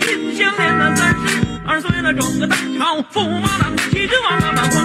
秦香莲的三十二岁了，中个当朝，驸马郎骑着王八马。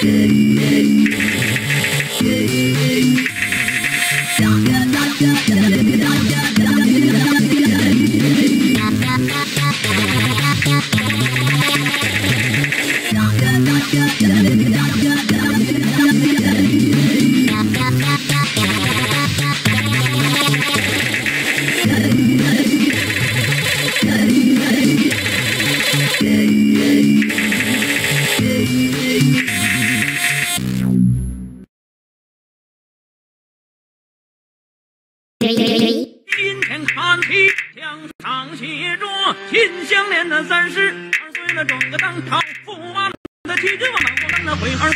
Thank you. 今天看起墙上写着‘秦香莲的三十二岁了，中个当朝驸马的旗帜王八当那悔儿。